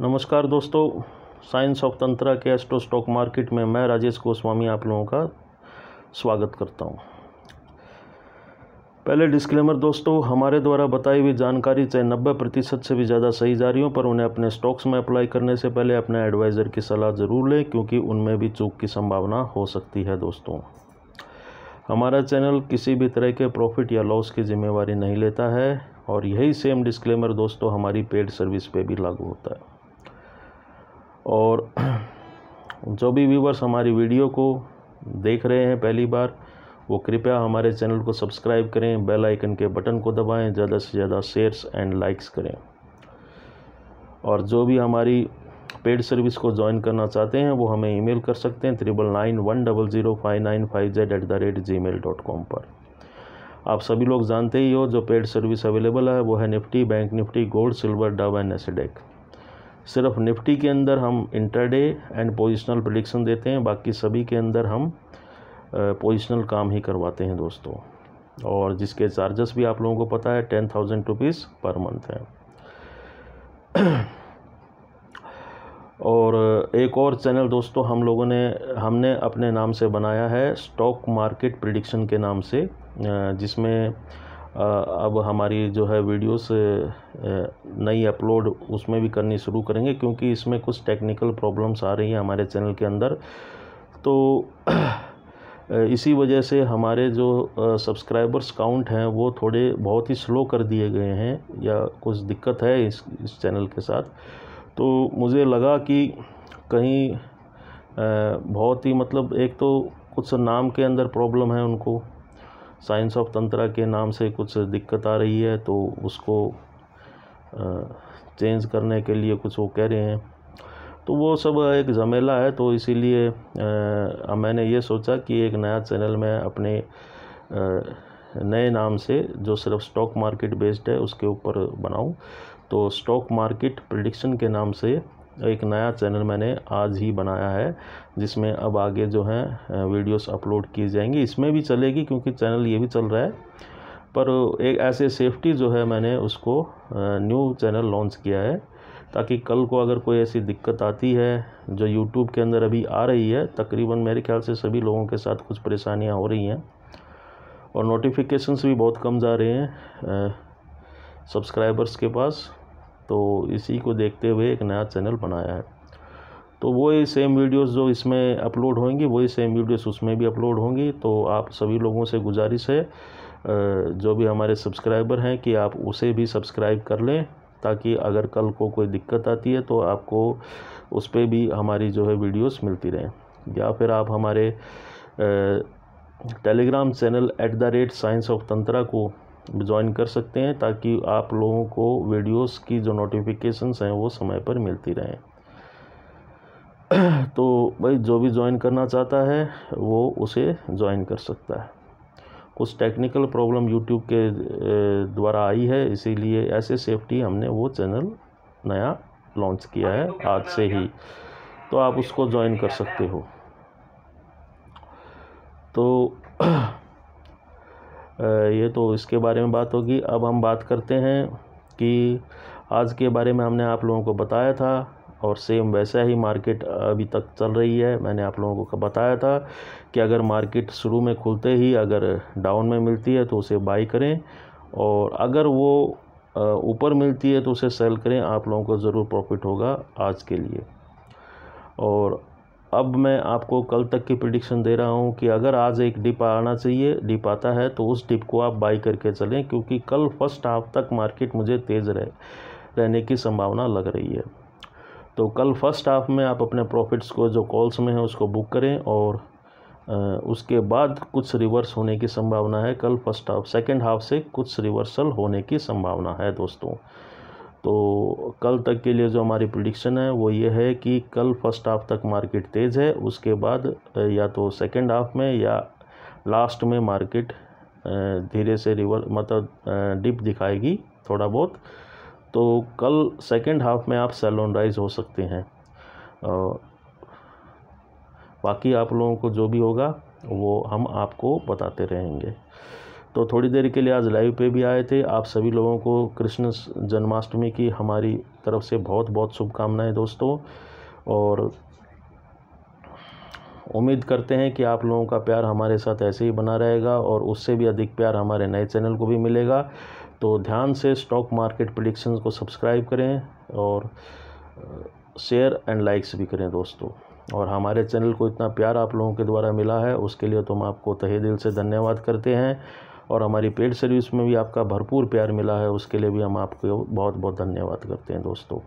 नमस्कार दोस्तों science of tantra के एस्ट्रो स्टॉक मार्केट में मैं राजेश गोस्वामी आप लोगों का स्वागत करता हूँ। पहले डिस्क्लेमर दोस्तों, हमारे द्वारा बताई हुई जानकारी चाहे 90 प्रतिशत से भी ज़्यादा सही जा रही हो, पर उन्हें अपने स्टॉक्स में अप्लाई करने से पहले अपने एडवाइज़र की सलाह ज़रूर लें, क्योंकि उनमें भी चूक की संभावना हो सकती है दोस्तों हमारा चैनल किसी भी तरह के प्रॉफिट या लॉस की जिम्मेवारी नहीं लेता है, और यही सेम डिस्क्लेमर दोस्तों, हमारी पेड सर्विस पे भी लागू होता है और जो भी व्यूवर्स हमारी वीडियो को देख रहे हैं पहली बार, वो कृपया हमारे चैनल को सब्सक्राइब करें बेल आइकन के बटन को दबाएँ, ज़्यादा से ज़्यादा शेयर्स एंड लाइक्स करें। और जो भी हमारी पेड सर्विस को ज्वाइन करना चाहते हैं, वो हमें ईमेल कर सकते हैं triple nine one double zero five nine five Z at the rate Gmail dot com पर। आप सभी लोग जानते ही हो, जो पेड सर्विस अवेलेबल है, वो है Nifty Bank Nifty gold silver dub and एसिडेक सिर्फ़ निफ्टी के अंदर हम इंटरडे एंड पोजिशनल प्रडिक्शन देते हैं, बाकी सभी के अंदर हम पोजिशनल काम ही करवाते हैं दोस्तों। और जिसके चार्जेस भी आप लोगों को पता है ten thousand rupees per month है। और एक और चैनल दोस्तों हम लोगों ने, हमने अपने नाम से बनाया है स्टॉक मार्केट प्रिडिक्शन के नाम से जिसमें अब हमारी जो है वीडियोस नई अपलोड उसमें भी करनी शुरू करेंगे क्योंकि इसमें कुछ टेक्निकल प्रॉब्लम्स आ रही हैं हमारे चैनल के अंदर। तो इसी वजह से हमारे जो सब्सक्राइबर्स काउंट हैं वो थोड़े बहुत ही स्लो कर दिए गए हैं या कुछ दिक्कत है इस इस चैनल के साथ। तो मुझे लगा कि कहीं बहुत ही मतलब एक तो कुछ नाम के अंदर प्रॉब्लम है उनको साइंस ऑफ़ तंत्रा के नाम से कुछ दिक्कत आ रही है तो उसको चेंज करने के लिए कुछ वो कह रहे हैं। तो वो सब एक झमेला है तो इसीलिए मैंने ये सोचा कि एक नया चैनल मैं अपने नए नाम से, जो सिर्फ़ स्टॉक मार्केट बेस्ड है, उसके ऊपर बनाऊँ। तो स्टॉक मार्केट प्रिडिक्शन के नाम से एक नया चैनल मैंने आज ही बनाया है, जिसमें अब आगे जो है वीडियोस अपलोड की जाएँगी। इसमें भी चलेगी, क्योंकि चैनल ये भी चल रहा है। पर एक ऐसे सेफ्टी जो है, मैंने उसको न्यू चैनल लॉन्च किया है, ताकि कल को अगर कोई ऐसी दिक्कत आती है, जो यूट्यूब के अंदर अभी आ रही है, तकरीबन मेरे ख्याल से सभी लोगों के साथ कुछ परेशानियाँ हो रही हैं। और नोटिफिकेशंस भी बहुत कम जा रहे हैं सब्सक्राइबर्स के पास। तो इसी को देखते हुए एक नया चैनल बनाया है। तो वही सेम वीडियोस जो इसमें अपलोड होंगी, वही सेम वीडियोस उसमें भी अपलोड होंगी। तो आप सभी लोगों से गुजारिश है जो भी हमारे सब्सक्राइबर हैं कि आप उसे भी सब्सक्राइब कर लें, ताकि अगर कल को कोई दिक्कत आती है तो आपको उस पर भी हमारी जो है वीडियोस मिलती रहें। या फिर आप हमारे Telegram channel at the rate science of Tantra को ज्वाइन कर सकते हैं ताकि आप लोगों को वीडियोस की जो नोटिफिकेशंस हैं वो समय पर मिलती रहें। तो भाई जो भी ज्वाइन करना चाहता है, वो उसे ज्वाइन कर सकता है। कुछ टेक्निकल प्रॉब्लम यूट्यूब के द्वारा आई है, इसीलिए ऐसे सेफ्टी हमने वो चैनल नया लॉन्च किया है, आज से ही। तो आप उसको ज्वाइन कर सकते हो। तो ये तो इसके बारे में बात होगी। अब हम बात करते हैं कि आज के बारे में हमने आप लोगों को बताया था और सेम वैसा ही मार्केट अभी तक चल रही है। मैंने आप लोगों को बताया था कि अगर मार्केट शुरू में खुलते ही अगर डाउन में मिलती है तो उसे बाई करें और अगर वो ऊपर मिलती है तो उसे सेल करें। आप लोगों को ज़रूर प्रॉफिट होगा आज के लिए। और अब मैं आपको कल तक की प्रिडिक्शन दे रहा हूँ कि अगर आज एक डिप आना चाहिए डिप आता है तो उस डिप को आप बाई करके चलें, क्योंकि कल फ़र्स्ट हाफ़ तक मार्केट मुझे तेज़ रहे, रहने की संभावना लग रही है। तो कल फ़र्स्ट हाफ़ में आप अपने प्रॉफिट्स को, जो कॉल्स में है, उसको बुक करें और उसके बाद कुछ रिवर्स होने की संभावना है कल फ़र्स्ट हाफ़ सेकेंड हाफ़ से कुछ रिवर्सल होने की संभावना है दोस्तों। तो कल तक के लिए जो हमारी प्रिडिक्शन है, वो ये है कि कल फ़र्स्ट हाफ़ तक मार्केट तेज़ है, उसके बाद या तो सेकेंड हाफ़ में या लास्ट में मार्केट धीरे से रिवर मतलब डिप दिखाएगी थोड़ा बहुत। तो कल सेकेंड हाफ़ में आप सेल ऑन राइज हो सकते हैं। बाकी आप लोगों को जो भी होगा, वो हम आपको बताते रहेंगे। तो थोड़ी देर के लिए आज लाइव पे भी आए थे। आप सभी लोगों को कृष्ण जन्माष्टमी की हमारी तरफ़ से बहुत बहुत शुभकामनाएँ दोस्तों। और उम्मीद करते हैं कि आप लोगों का प्यार हमारे साथ ऐसे ही बना रहेगा और उससे भी अधिक प्यार हमारे नए चैनल को भी मिलेगा। तो ध्यान से स्टॉक मार्केट प्रडिक्शंस को सब्सक्राइब करें और शेयर एंड लाइक्स भी करें दोस्तों। और हमारे चैनल को इतना प्यार आप लोगों के द्वारा मिला है, उसके लिए तो हम आपको तहे दिल से धन्यवाद करते हैं। और हमारी पेड सर्विस में भी आपका भरपूर प्यार मिला है, उसके लिए भी हम आपको बहुत बहुत धन्यवाद करते हैं दोस्तों।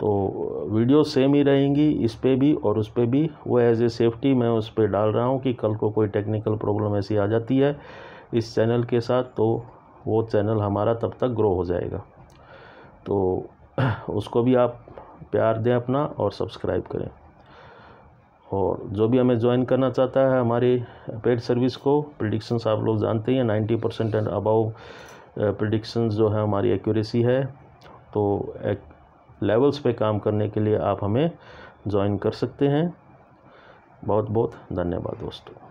तो वीडियो सेम ही रहेंगी, इस पर भी और उस पर भी। वो एज ए सेफ्टी मैं उस पर डाल रहा हूँ कि कल को कोई टेक्निकल प्रॉब्लम ऐसी आ जाती है इस चैनल के साथ तो वो चैनल हमारा तब तक ग्रो हो जाएगा। तो उसको भी आप प्यार दें अपना और सब्सक्राइब करें। और जो भी हमें ज्वाइन करना चाहता है हमारी पेड सर्विस को प्रडिक्शंस आप लोग जानते हैं ninety percent and above predictions जो है हमारी एक्यूरेसी है। तो एक लेवल्स पे काम करने के लिए आप हमें ज्वाइन कर सकते हैं। बहुत बहुत धन्यवाद दोस्तों।